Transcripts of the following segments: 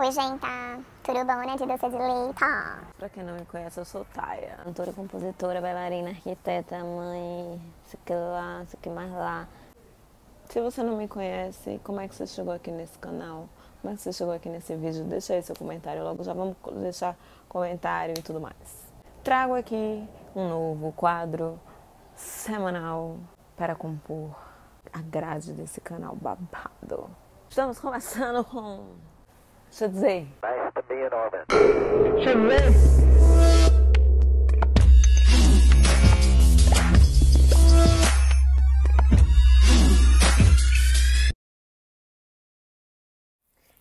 Oi, gente, tudo bom, né? De doce de leite. Pra quem não me conhece, eu sou Taia. Cantora, compositora, bailarina, arquiteta, mãe, isso aqui lá, isso aqui mais lá. Se você não me conhece, como é que você chegou aqui nesse canal? Como é que você chegou aqui nesse vídeo? Deixa aí seu comentário logo, já vamos deixar comentário e tudo mais. Trago aqui um novo quadro semanal para compor a grade desse canal babado. Estamos começando com Eu ver.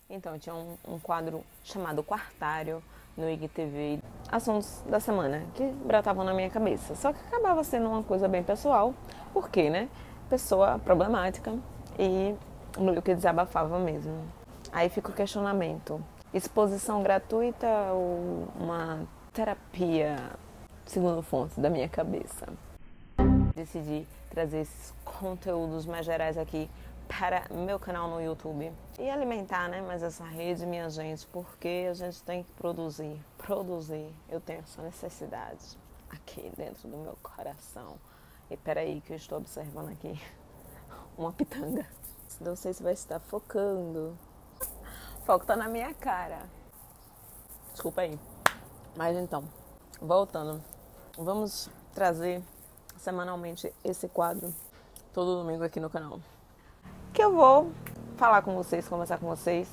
Então, tinha um, um, quadro chamado Quartário no IGTV, assuntos da semana que brotavam na minha cabeça. Só que acabava sendo uma coisa bem pessoal, porque, né? Pessoa problemática e meio que desabafava mesmo. Aí fica o questionamento: exposição gratuita ou uma terapia, segundo fontes da minha cabeça? Decidi trazer esses conteúdos mais gerais aqui para meu canal no YouTube e alimentar, né, mais essa rede, minha gente, porque a gente tem que produzir, produzir. Eu tenho essa necessidade aqui dentro do meu coração. E peraí que eu estou observando aqui uma pitanga. Não sei se vai estar focando foco tá na minha cara. Desculpa aí. Mas então, voltando. Vamos trazer semanalmente esse quadro todo domingo aqui no canal. Que eu vou falar com vocês, conversar com vocês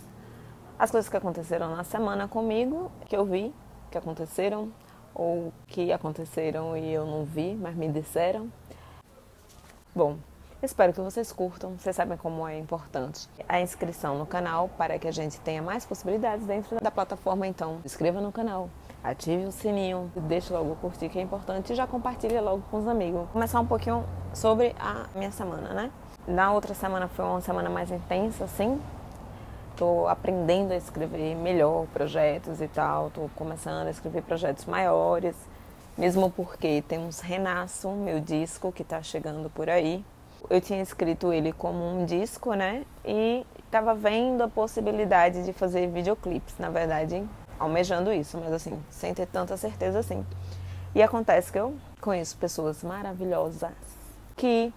as coisas que aconteceram na semana comigo, que eu vi, que aconteceram, ou que aconteceram e eu não vi, mas me disseram. Bom, Espero que vocês curtam. Vocês sabem como é importante a inscrição no canal para que a gente tenha mais possibilidades dentro da plataforma. Então, se inscreva no canal, ative o sininho, deixe logo o curtir que é importante e já compartilhe logo com os amigos. Vou começar um pouquinho sobre a minha semana, né? Na outra semana foi uma semana mais intensa, assim. Estou aprendendo a escrever melhor projetos e tal. Estou começando a escrever projetos maiores, mesmo porque temos Renasço, meu disco que está chegando por aí eu tinha escrito ele como um disco, né? E estava vendo a possibilidade de fazer videoclipes, na verdade, almejando isso, mas assim, sem ter tanta certeza assim. E acontece que eu conheço pessoas maravilhosas que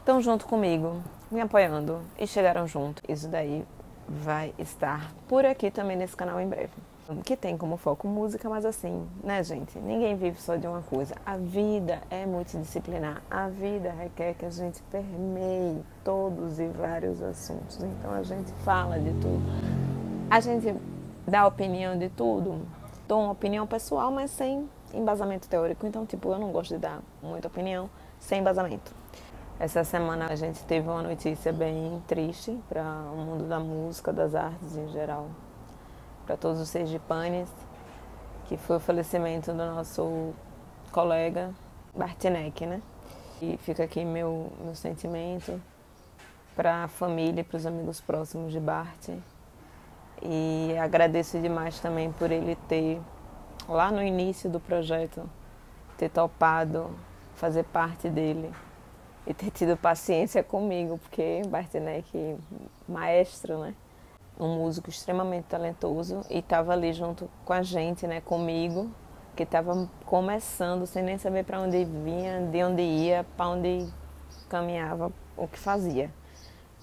estão junto comigo, me apoiando e chegaram junto. Isso daí vai estar por aqui também nesse canal em breve que tem como foco música, mas assim, né, gente? Ninguém vive só de uma coisa. A vida é multidisciplinar. A vida requer que a gente permeie todos e vários assuntos. Então a gente fala de tudo. A gente dá opinião de tudo. Dou uma opinião pessoal, mas sem embasamento teórico. Então, tipo, eu não gosto de dar muita opinião sem embasamento. Essa semana a gente teve uma notícia bem triste para o mundo da música, das artes em geral para todos os sergipanes, que foi o falecimento do nosso colega Bartinek, né? E fica aqui meu, meu sentimento para a família e para os amigos próximos de Bart. E agradeço demais também por ele ter, lá no início do projeto, ter topado fazer parte dele e ter tido paciência comigo, porque Bartinek, maestro, né? Um músico extremamente talentoso e estava ali junto com a gente, né, comigo, que estava começando sem nem saber para onde vinha, de onde ia, para onde caminhava, o que fazia.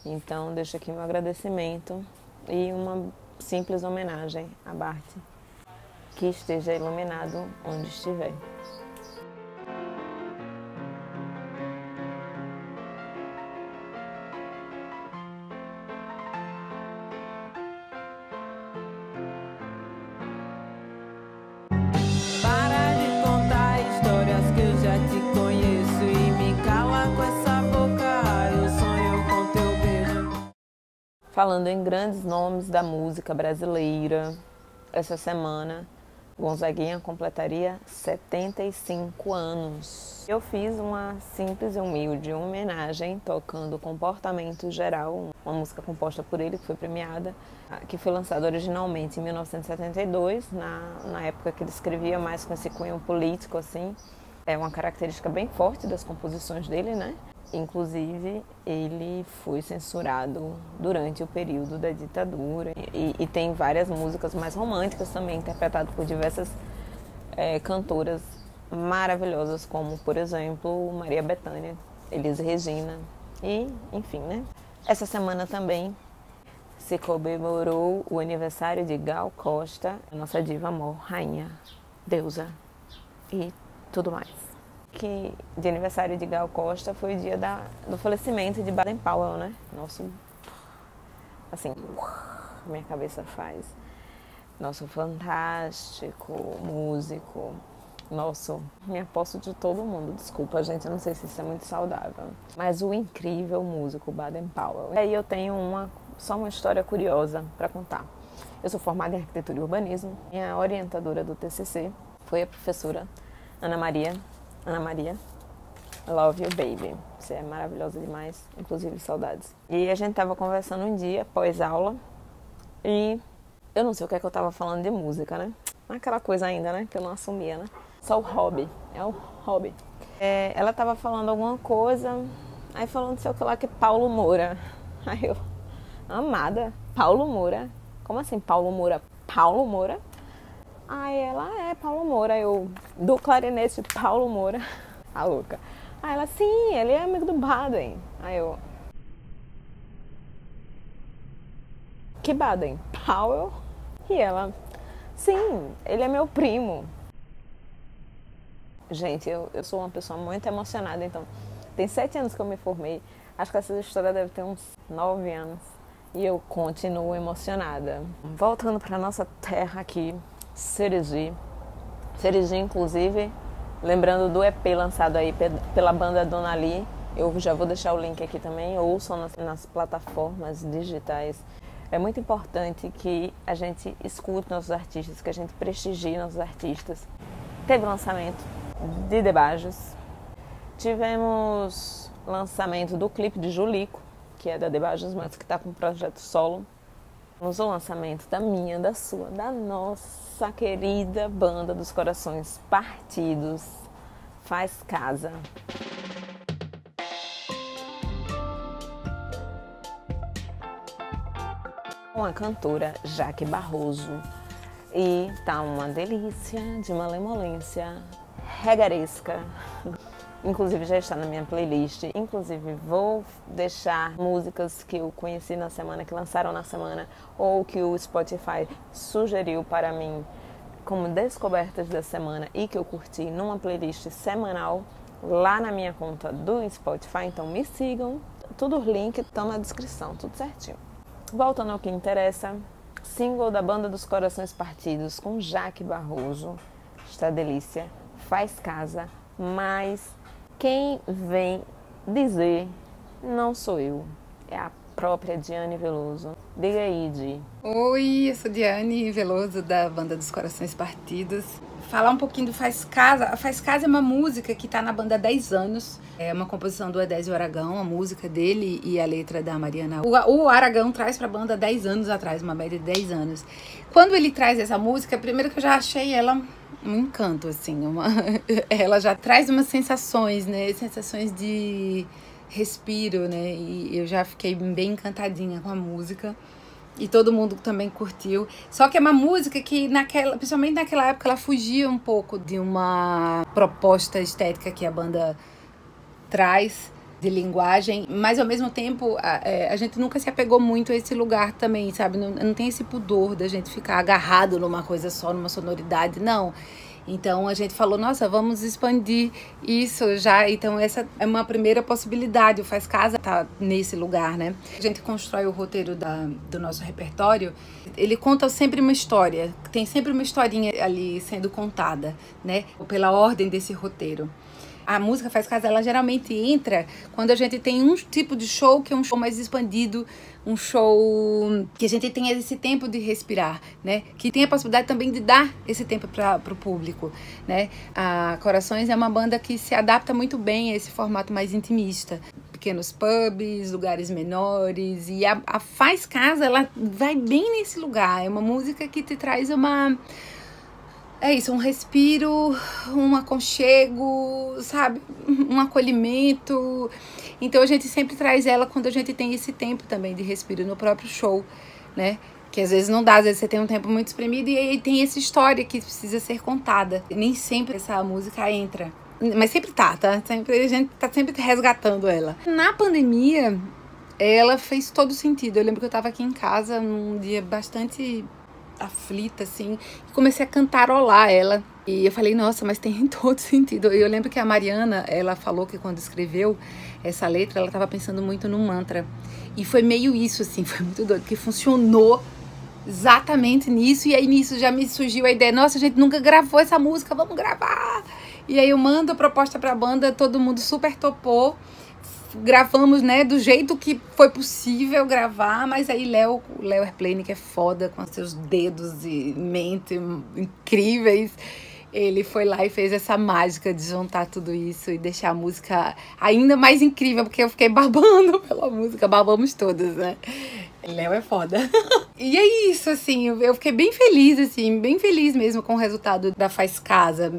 Então, deixo aqui meu agradecimento e uma simples homenagem a Bart. Que esteja iluminado onde estiver. Falando em grandes nomes da música brasileira. Essa semana, Gonzaguinha completaria 75 anos. Eu fiz uma simples e humilde homenagem tocando Comportamento Geral, uma música composta por ele que foi premiada, que foi lançada originalmente em 1972, na, na época que ele escrevia mais com esse cunho político assim. É uma característica bem forte das composições dele, né? Inclusive, ele foi censurado durante o período da ditadura. E, e tem várias músicas mais românticas também, interpretadas por diversas é, cantoras maravilhosas, como, por exemplo, Maria Bethânia, Elise Regina. E, enfim, né? Essa semana também se comemorou o aniversário de Gal Costa, nossa diva amor, rainha, deusa e tudo mais que de aniversário de Gal Costa foi o dia da, do falecimento de Baden Powell, né? Nosso, assim, minha cabeça faz. Nosso fantástico músico, nosso, me aposto de todo mundo. Desculpa, gente, eu não sei se isso é muito saudável. Mas o incrível músico Baden Powell. E aí eu tenho uma, só uma história curiosa para contar. Eu sou formada em arquitetura e urbanismo. Minha orientadora do TCC foi a professora Ana Maria Ana Maria. Love you, baby. Você é maravilhosa demais, inclusive saudades. E a gente tava conversando um dia, pós-aula, e eu não sei o que é que eu tava falando de música, né? Aquela coisa ainda, né? Que eu não assumia, né? Só o hobby, é o hobby. É, ela tava falando alguma coisa, aí falando, sei o que lá, que Paulo Moura. Aí eu, amada, Paulo Moura? Como assim Paulo Moura? Paulo Moura? Aí ela, é, Paulo Moura. Eu, do clarinete, Paulo Moura. A louca. Aí ela, sim, ele é amigo do Baden. Aí eu. Que Baden? Powell? E ela, sim, ele é meu primo. Gente, eu, eu sou uma pessoa muito emocionada, então. Tem sete anos que eu me formei. Acho que essa história deve ter uns nove anos. E eu continuo emocionada. Voltando para nossa terra aqui, Serigi. Serigi, inclusive, lembrando do EP lançado aí pela banda Dona Lee. Eu já vou deixar o link aqui também, ouçam nas, nas plataformas digitais. É muito importante que a gente escute nossos artistas, que a gente prestigie nossos artistas. Teve lançamento de Debajos. Tivemos lançamento do clipe de Julico, que é da Debajos, mas que está com um projeto solo. Temos o lançamento da minha, da sua, da nossa querida banda dos corações partidos faz casa. Com a cantora Jaque Barroso. E tá uma delícia de malemolência regaresca. Inclusive já está na minha playlist. Inclusive vou deixar músicas que eu conheci na semana, que lançaram na semana, ou que o Spotify sugeriu para mim como descobertas da semana e que eu curti numa playlist semanal lá na minha conta do Spotify. Então me sigam. Tudo os links estão na descrição, tudo certinho. Voltando ao que interessa, single da Banda dos Corações Partidos com Jaque Barroso. Está delícia. Faz casa, mas quem vem dizer não sou eu, é a própria Diane Veloso. Diga aí, Di. Oi, eu sou Diane Veloso, da Banda dos Corações Partidos. Falar um pouquinho do Faz Casa. Faz Casa é uma música que está na banda há 10 anos. É uma composição do Edésio Aragão, a música dele e a letra da Mariana. O, o Aragão traz para a banda 10 anos atrás, uma média de 10 anos. Quando ele traz essa música, primeiro que eu já achei ela um encanto, assim. Uma... ela já traz umas sensações, né? Sensações de respiro, né? E eu já fiquei bem encantadinha com a música. E todo mundo também curtiu. Só que é uma música que, naquela, principalmente naquela época, ela fugia um pouco de uma proposta estética que a banda traz de linguagem, mas ao mesmo tempo a, é, a, gente nunca se apegou muito a esse lugar também, sabe? Não, não tem esse pudor da gente ficar agarrado numa coisa só, numa sonoridade, não. Então a gente falou, nossa, vamos expandir isso já. Então essa é uma primeira possibilidade. O Faz Casa tá nesse lugar, né? A gente constrói o roteiro da, do nosso repertório. Ele conta sempre uma história. Tem sempre uma historinha ali sendo contada, né? Pela ordem desse roteiro a música faz casa, ela geralmente entra quando a gente tem um tipo de show que é um show mais expandido, um show que a gente tenha esse tempo de respirar, né? Que tem a possibilidade também de dar esse tempo para o público, né? A Corações é uma banda que se adapta muito bem a esse formato mais intimista. Pequenos pubs, lugares menores. E a, a Faz Casa, ela vai bem nesse lugar. É uma música que te traz uma é isso, um respiro, um aconchego, sabe? Um acolhimento. Então a gente sempre traz ela quando a gente tem esse tempo também de respiro no próprio show, né? Que às vezes não dá, às vezes você tem um tempo muito espremido e aí tem essa história que precisa ser contada. Nem sempre essa música entra. Mas sempre tá, tá? Sempre, a gente tá sempre resgatando ela. Na pandemia, ela fez todo sentido. Eu lembro que eu tava aqui em casa num dia bastante aflita, assim, e comecei a cantarolar ela. E eu falei, nossa, mas tem todo sentido. E eu lembro que a Mariana, ela falou que quando escreveu essa letra, ela estava pensando muito no mantra. E foi meio isso, assim, foi muito doido, porque funcionou exatamente nisso. E aí nisso já me surgiu a ideia, nossa, a gente nunca gravou essa música, vamos gravar. E aí eu mando a proposta pra banda, todo mundo super topou gravamos, né, do jeito que foi possível gravar, mas aí Léo, Léo Airplane, que é foda com seus dedos e mente incríveis, ele foi lá e fez essa mágica de juntar tudo isso e deixar a música ainda mais incrível, porque eu fiquei babando pela música, babamos todas, né? Léo é foda. e é isso, assim, eu fiquei bem feliz, assim, bem feliz mesmo com o resultado da Faz Casa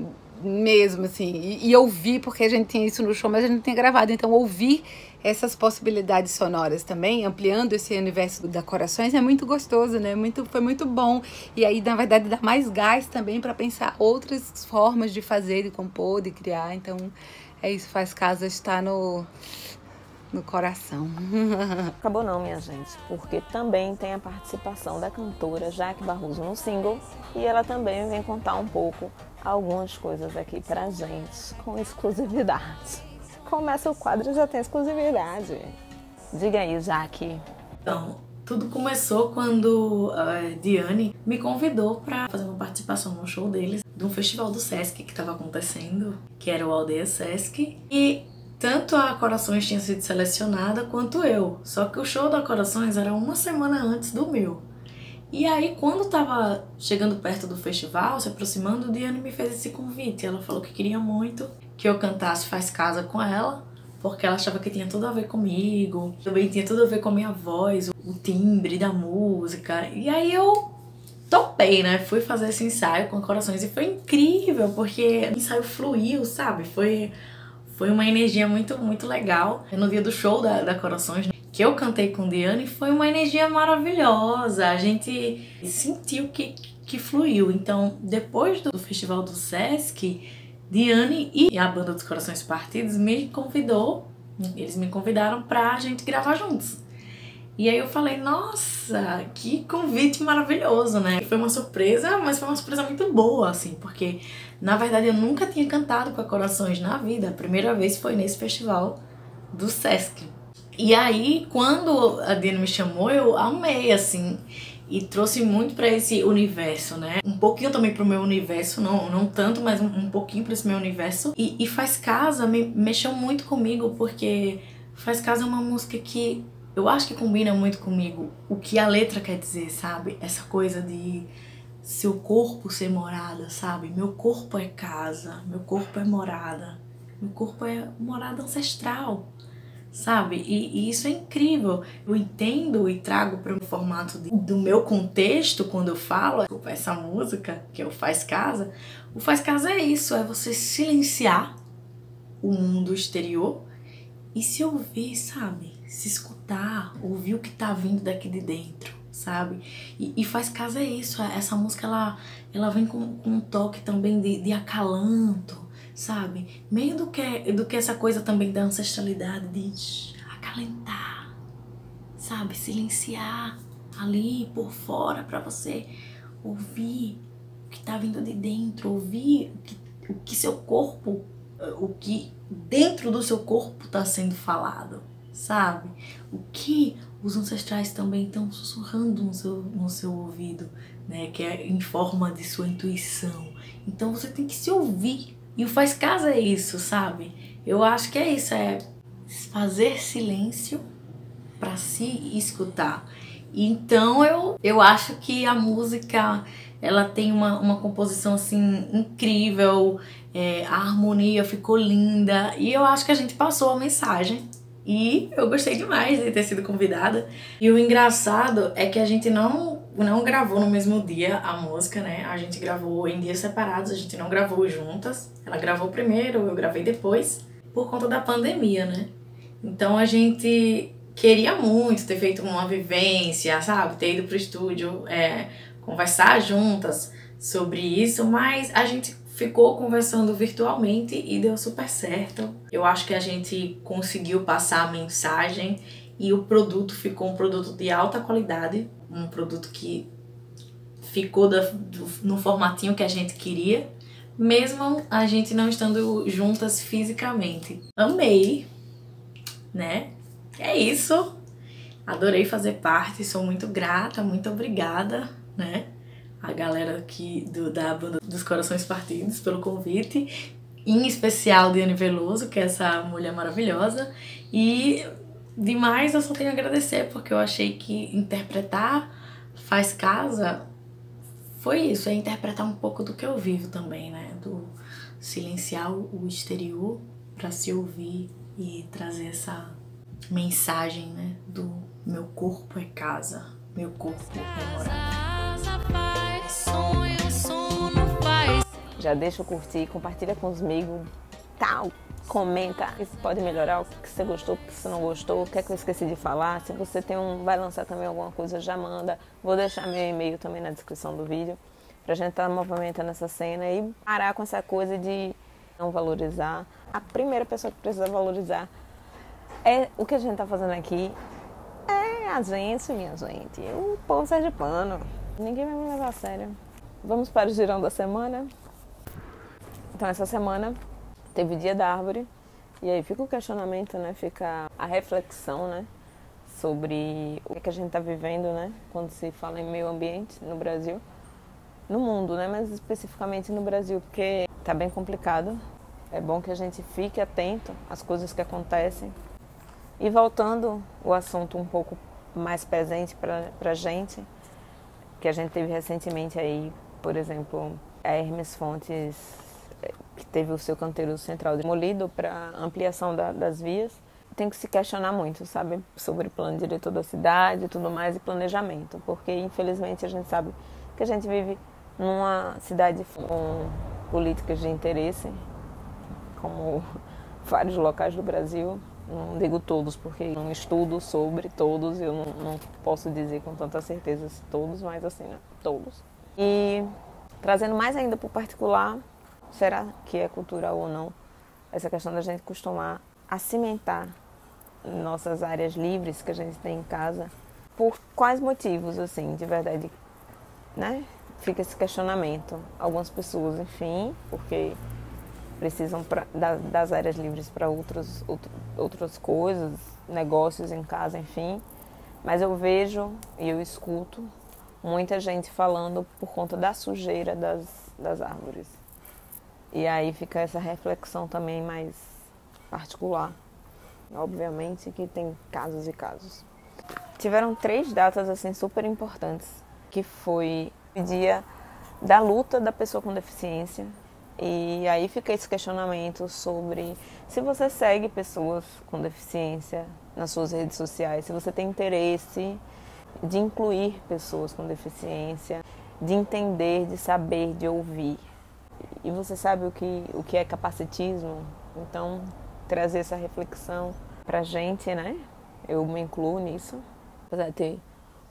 mesmo, assim, e, e ouvir, porque a gente tinha isso no show, mas a gente tem gravado, então ouvir essas possibilidades sonoras também, ampliando esse universo da Corações, é muito gostoso, né? Muito, foi muito bom. E aí, na verdade, dá mais gás também para pensar outras formas de fazer, de compor, de criar. Então, é isso, faz casa está no no coração. Acabou não, minha gente, porque também tem a participação da cantora Jaque Barroso no single e ela também vem contar um pouco algumas coisas aqui pra gente com exclusividade. Começa o quadro e já tem exclusividade. Diga aí, Jaque. Então, tudo começou quando a Diane me convidou para fazer uma participação no show deles, de um festival do Sesc que estava acontecendo, que era o Aldeia Sesc. E tanto a Corações tinha sido selecionada quanto eu. Só que o show da Corações era uma semana antes do meu. E aí, quando tava chegando perto do festival, se aproximando, Diane me fez esse convite. Ela falou que queria muito que eu cantasse Faz Casa com ela, porque ela achava que tinha tudo a ver comigo, também tinha tudo a ver com a minha voz, o timbre da música. E aí eu topei, né? Fui fazer esse ensaio com corações e foi incrível, porque o ensaio fluiu, sabe? Foi foi uma energia muito, muito legal. No dia do show da, da Corações, que eu cantei com Diane, foi uma energia maravilhosa. A gente sentiu que, que fluiu. Então, depois do festival do Sesc, Diane e a banda dos Corações Partidos me convidou, eles me convidaram pra gente gravar juntos. E aí eu falei, nossa, que convite maravilhoso, né? Foi uma surpresa, mas foi uma surpresa muito boa, assim, porque na verdade eu nunca tinha cantado com a Corações na vida. A primeira vez foi nesse festival do Sesc. E aí, quando a Diana me chamou, eu amei, assim, e trouxe muito para esse universo, né? Um pouquinho também pro meu universo, não, não tanto, mas um, um pouquinho para esse meu universo. E, e Faz Casa me mexeu muito comigo, porque Faz Casa é uma música que eu acho que combina muito comigo o que a letra quer dizer, sabe? Essa coisa de seu corpo ser morada, sabe? Meu corpo é casa, meu corpo é morada, meu corpo é morada ancestral, sabe? E, e isso é incrível. Eu entendo e trago para o formato de, do meu contexto quando eu falo essa música, que é o Faz Casa. O Faz Casa é isso, é você silenciar o mundo exterior e se ouvir, sabe? Se escutar, ouvir o que tá vindo daqui de dentro, sabe? E, e faz casa é isso, essa música ela, ela vem com, com um toque também de, de acalanto, sabe? Meio do que, do que essa coisa também da ancestralidade, de acalentar, sabe? Silenciar ali por fora para você ouvir o que tá vindo de dentro, ouvir o que, o que seu corpo, o que dentro do seu corpo está sendo falado, sabe? O que os ancestrais também estão sussurrando no seu, no seu ouvido, né? Que é em forma de sua intuição. Então você tem que se ouvir. E o faz casa é isso, sabe? Eu acho que é isso, é fazer silêncio para se escutar. Então eu, eu acho que a música ela tem uma, uma composição assim incrível, é, a harmonia ficou linda e eu acho que a gente passou a mensagem. E eu gostei demais de ter sido convidada. E o engraçado é que a gente não não gravou no mesmo dia a música, né? A gente gravou em dias separados, a gente não gravou juntas. Ela gravou primeiro, eu gravei depois, por conta da pandemia, né? Então a gente queria muito ter feito uma vivência, sabe? Ter ido pro estúdio, é, conversar juntas sobre isso, mas a gente ficou conversando virtualmente e deu super certo. Eu acho que a gente conseguiu passar a mensagem e o produto ficou um produto de alta qualidade, um produto que ficou da, do, no formatinho que a gente queria, mesmo a gente não estando juntas fisicamente. Amei, né? É isso. Adorei fazer parte, sou muito grata, muito obrigada, né? A galera aqui do, da banda dos Corações Partidos pelo convite, em especial Diane Veloso, que é essa mulher maravilhosa, e demais eu só tenho a agradecer porque eu achei que interpretar faz casa foi isso, é interpretar um pouco do que eu vivo também, né? Do silenciar o exterior para se ouvir e trazer essa mensagem, né? Do meu corpo é casa, meu corpo é morada. Já deixa eu curtir, compartilha com os amigos, tal, comenta se pode melhorar, o que você gostou, o que você não gostou, o que é que eu esqueci de falar. Se você tem um, vai lançar também alguma coisa, já manda. Vou deixar meu e-mail também na descrição do vídeo pra gente estar tá movimentando essa cena e parar com essa coisa de não valorizar. A primeira pessoa que precisa valorizar é o que a gente tá fazendo aqui. É a gente, minha gente. O povo sai de pano. Ninguém vai me levar a sério. Vamos para o girão da semana? Então, essa semana teve Dia da Árvore. E aí fica o questionamento, né? Fica a reflexão, né? Sobre o que a gente está vivendo, né? Quando se fala em meio ambiente no Brasil. No mundo, né? Mas especificamente no Brasil, porque tá bem complicado. É bom que a gente fique atento às coisas que acontecem. E voltando o assunto um pouco mais presente para a gente, que a gente teve recentemente aí, por exemplo, a Hermes Fontes, que teve o seu canteiro central demolido para ampliação da, das vias. Tem que se questionar muito, sabe, sobre plano diretor da cidade e tudo mais e planejamento, porque infelizmente a gente sabe que a gente vive numa cidade com políticas de interesse, como vários locais do Brasil, não digo todos, porque não estudo sobre todos, eu não, não posso dizer com tanta certeza se todos, mas assim, né? todos. E trazendo mais ainda para o particular, será que é cultural ou não? Essa questão da gente costumar a cimentar nossas áreas livres que a gente tem em casa. Por quais motivos, assim, de verdade, né? Fica esse questionamento. Algumas pessoas, enfim, porque precisam pra, da, das áreas livres para outros, outro, outras coisas, negócios em casa, enfim. Mas eu vejo e eu escuto muita gente falando por conta da sujeira das, das árvores. E aí fica essa reflexão também mais particular. Obviamente que tem casos e casos. Tiveram três datas assim super importantes, que foi o dia da luta da pessoa com deficiência, e aí fica esse questionamento sobre se você segue pessoas com deficiência nas suas redes sociais, se você tem interesse de incluir pessoas com deficiência, de entender, de saber, de ouvir. E você sabe o que, o que é capacitismo? Então, trazer essa reflexão pra gente, né? Eu me incluo nisso, apesar de ter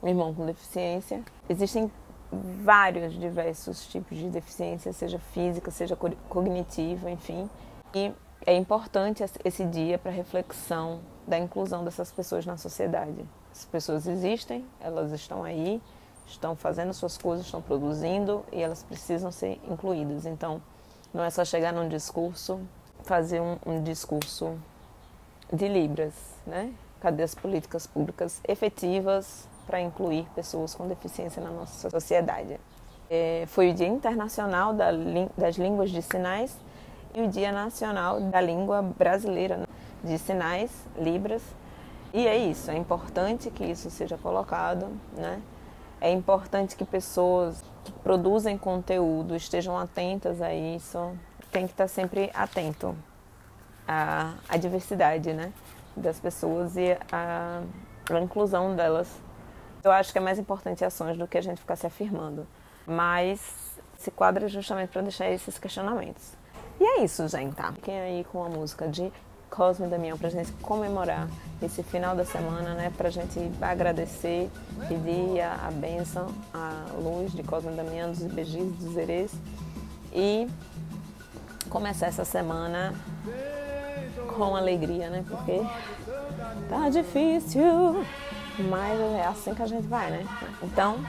um irmão com deficiência. Existem vários diversos tipos de deficiência, seja física, seja cognitiva, enfim. E é importante esse dia para reflexão da inclusão dessas pessoas na sociedade. As pessoas existem, elas estão aí, estão fazendo suas coisas, estão produzindo e elas precisam ser incluídas. Então, não é só chegar num discurso, fazer um, um discurso de libras, né? Cadê as políticas públicas efetivas para incluir pessoas com deficiência na nossa sociedade. É, foi o Dia Internacional da, das Línguas de Sinais e o Dia Nacional da Língua Brasileira né, de Sinais, Libras. E é isso, é importante que isso seja colocado, né? É importante que pessoas que produzem conteúdo estejam atentas a isso. Tem que estar sempre atento à, à diversidade, né? Das pessoas e à, inclusão delas Eu acho que é mais importante ações do que a gente ficar se afirmando. Mas esse quadro é justamente para deixar esses questionamentos. E é isso, gente, tá? Fiquem aí com a música de Cosme Damião pra gente comemorar esse final da semana, né? Pra gente agradecer, pedir a, a bênção, a luz de Cosme Damião, dos IBGs, dos Erês. E começar essa semana com alegria, né? Porque tá difícil, mas é assim que a gente vai, né? Então,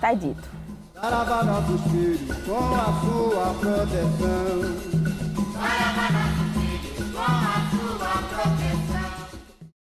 tá dito. Caravana dos filhos com a sua proteção.